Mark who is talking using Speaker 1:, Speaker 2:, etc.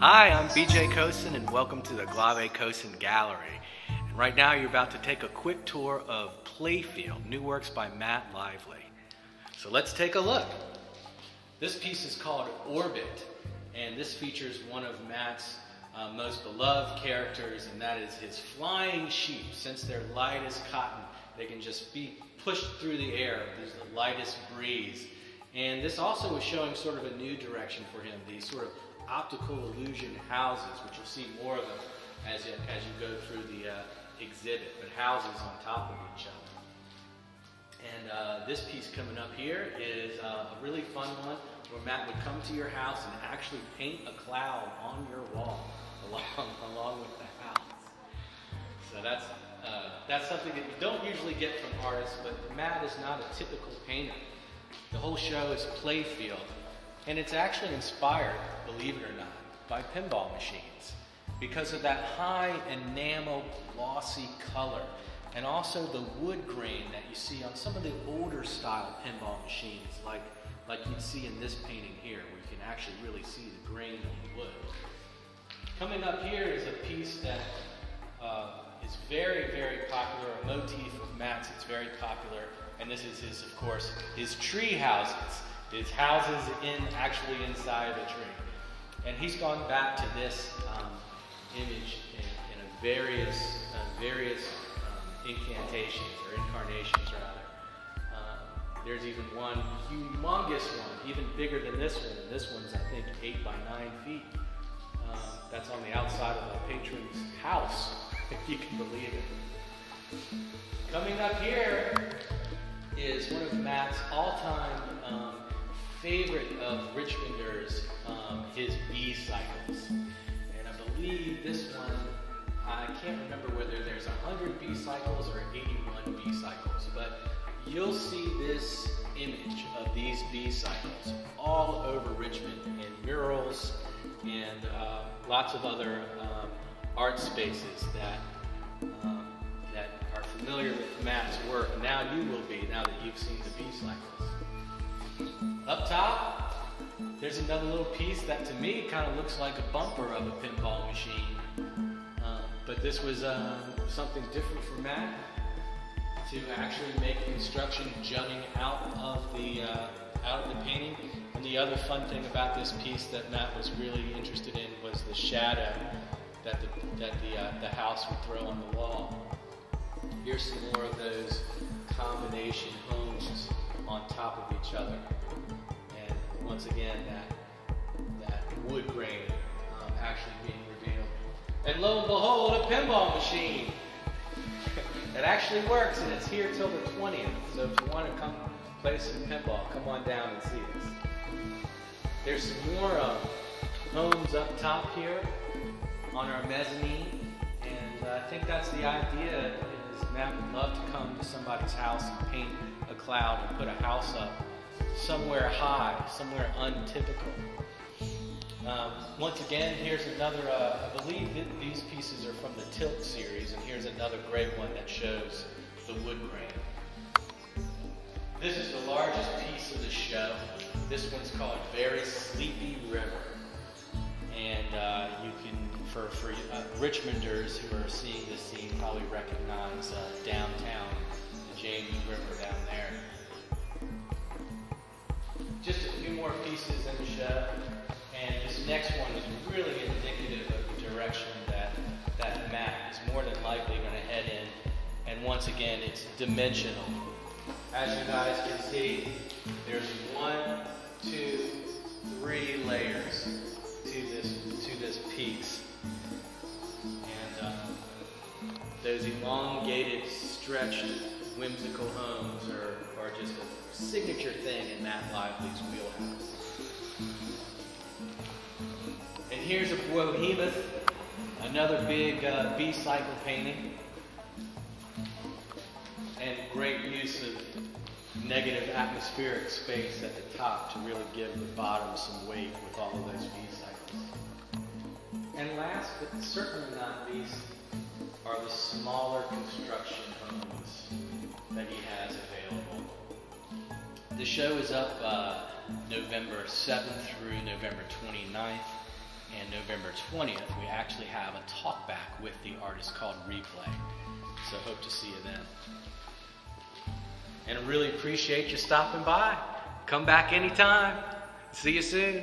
Speaker 1: Hi, I'm BJ Kocen, and welcome to the Glave Kocen Gallery. And right now, you're about to take a quick tour of Playfield, new works by Matt Lively. So let's take a look. This piece is called Orbit, and this features one of Matt's uh, most beloved characters, and that is his flying sheep. Since they're light as cotton, they can just be pushed through the air. There's the lightest breeze. And this also is showing sort of a new direction for him, these sort of optical illusion houses, which you'll see more of them as you, as you go through the uh, exhibit, but houses on top of each other. And uh, this piece coming up here is uh, a really fun one where Matt would come to your house and actually paint a cloud on your wall along, along with the house. So that's, uh, that's something that you don't usually get from artists, but Matt is not a typical painter. The whole show is Playfield, and it's actually inspired, believe it or not, by pinball machines because of that high enamel glossy color and also the wood grain that you see on some of the older style pinball machines like, like you'd see in this painting here where you can actually really see the grain of the wood. Coming up here is a piece that uh, is very, very popular, a motif of Matt's. It's very popular, and this is his, of course, his tree houses. His houses in actually inside a tree, and he's gone back to this um, image in, in a various, uh, various um, incantations or incarnations rather. Uh, there's even one humongous one, even bigger than this one, and this one's I think eight by nine feet. Um, that's on the outside of the patron's house, if you can believe it. Coming up here is one of Matt's all-time um, favorite of Richmonders, um, his B cycles. And I believe this one, I can't remember whether there's 100 B cycles or 81 B cycles, but you'll see this image of these B cycles all over Richmond in murals and uh, lots of other um, art spaces that um, that are familiar with Matt's work. Now you will be, now that you've seen the B cycles. Up top, there's another little piece that to me kind of looks like a bumper of a pinball machine. Uh, but this was uh, something different for Matt to actually make construction jutting out of the uh, out of the painting. And the other fun thing about this piece that Matt was really interested in was the shadow that the, that the, uh, the house would throw on the wall. Here's some more of those combination homes on top of each other. Once again, that, that wood grain um, actually being revealed. And lo and behold, a pinball machine. it actually works, and it's here till the 20th. So if you want to come play some pinball, come on down and see us. There's some more uh, homes up top here on our mezzanine, and uh, I think that's the idea. Is Matt would love to come to somebody's house and paint a cloud and put a house up somewhere high, somewhere untypical. Um, once again, here's another, uh, I believe these pieces are from the Tilt series, and here's another great one that shows the wood grain. This is the largest piece of the show. This one's called Very Sleepy River. And uh, you can, for, for uh, Richmonders who are seeing this scene, probably recognize uh, downtown, next one is really indicative of the direction that, that Matt is more than likely going to head in. And once again, it's dimensional. As you guys can see, there's one, two, three layers to this to this piece, and uh, those elongated, stretched, whimsical homes are, are just a signature thing in Matt Lively's wheelhouse. Here's a behemoth, another big uh, B cycle painting and great use of negative atmospheric space at the top to really give the bottom some weight with all of those B cycles. And last but certainly not least are the smaller construction homes that he has available. The show is up uh, November 7th through November 29th. And November 20th, we actually have a talk back with the artist called Replay. So hope to see you then. And I really appreciate you stopping by. Come back anytime. See you soon.